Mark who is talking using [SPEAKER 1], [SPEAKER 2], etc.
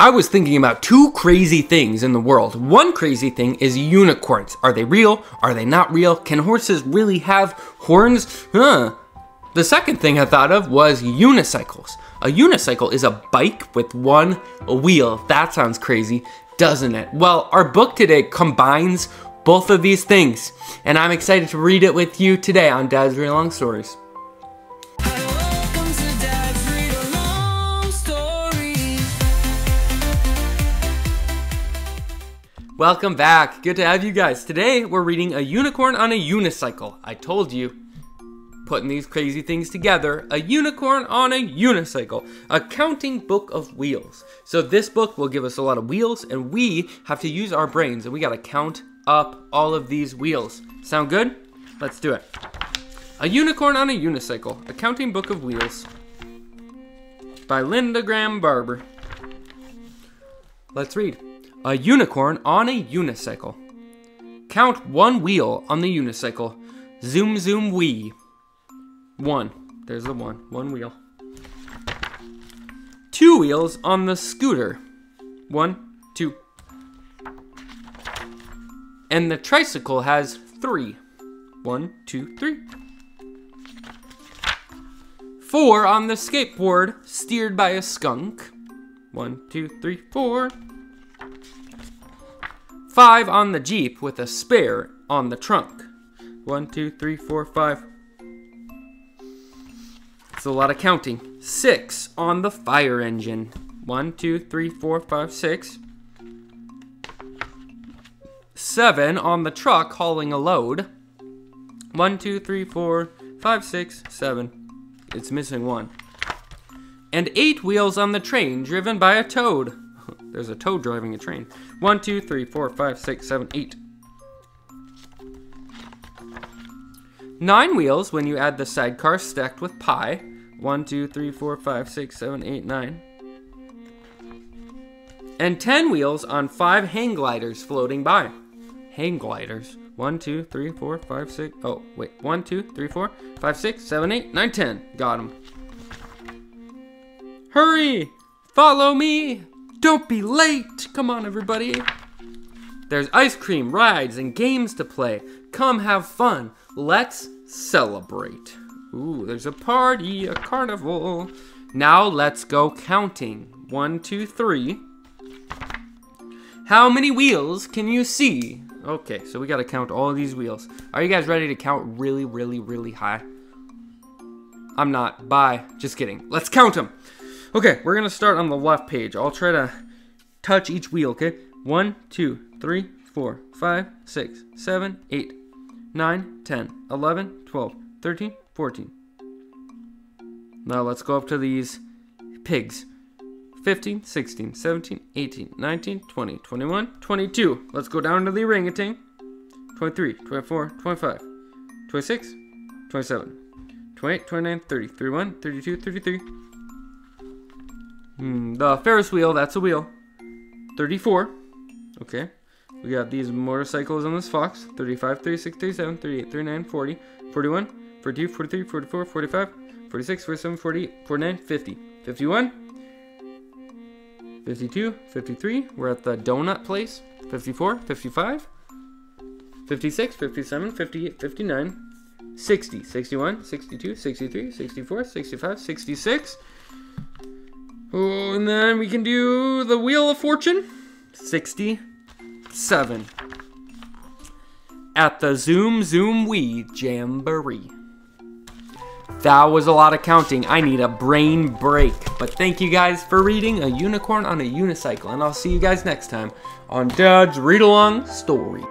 [SPEAKER 1] I was thinking about two crazy things in the world. One crazy thing is unicorns. Are they real? Are they not real? Can horses really have horns? Huh. The second thing I thought of was unicycles. A unicycle is a bike with one wheel. That sounds crazy, doesn't it? Well, our book today combines both of these things, and I'm excited to read it with you today on Dad's Read Along Stories.
[SPEAKER 2] Welcome
[SPEAKER 1] back. Good to have you guys. Today we're reading A Unicorn on a Unicycle. I told you, putting these crazy things together. A unicorn on a unicycle. A counting book of wheels. So this book will give us a lot of wheels and we have to use our brains and we got to count up all of these wheels. Sound good? Let's do it. A Unicorn on a Unicycle. A counting book of wheels. By Lynda Graham-Barber. Let's read. A unicorn on a unicycle. Count one wheel on the unicycle. Zoom, zoom, wee. One. There's the one. One wheel. Two wheels on the scooter. One, two. And the tricycle has three. One, two, three. Four on the skateboard, steered by a skunk. One, two, three, four. Five on the Jeep with a spare on the trunk. One, two, three, four, five. It's a lot of counting. Six on the fire engine. One, two, three, four, five, six. Seven on the truck hauling a load. One, two, three, four, five, six, seven. It's missing one. And eight wheels on the train driven by a toad. There's a toad driving a train. One, two, three, four, five, six, seven, eight. Nine wheels when you add the sidecar stacked with pie. One, two, three, four, five, six, seven, eight, nine. And ten wheels on five hang gliders floating by. Hang gliders. One, two, three, four, five, six. Oh, wait. One, two, three, four, five, six, seven, eight, nine, ten. Got him. Hurry! Follow me! Don't be late! Come on, everybody! There's ice cream, rides, and games to play. Come have fun. Let's celebrate. Ooh, there's a party, a carnival. Now let's go counting. One, two, three. How many wheels can you see? Okay, so we gotta count all these wheels. Are you guys ready to count really, really, really high? I'm not. Bye. Just kidding. Let's count them. Okay, we're gonna start on the left page. I'll try to touch each wheel, okay? One, two, three, four, five, six, seven, eight, nine, ten, eleven, twelve, thirteen, fourteen. Now let's go up to these pigs. 15, 16, 17, 18, 19, 20, 21, 22. Let's go down to the orangutan. 23, 24, 25, 26, 27, 28, 29, 30, 31, 32, 33. Hmm, the Ferris wheel, that's a wheel. 34. Okay. We got these motorcycles on this fox. 35, 36, 37, 38, 39, 40, 41, 42, 43, 44, 45, 46, 47, 48, 49, 50. 51. 52, 53. We're at the donut place. 54, 55, 56, 57, 58, 59, 60, 61, 62, 63, 64, 65, 66. Oh, and then we can do the Wheel of Fortune. 67. At the Zoom Zoom Wee Jamboree. That was a lot of counting. I need a brain break. But thank you guys for reading A Unicorn on a Unicycle. And I'll see you guys next time on Dad's Read Along Story.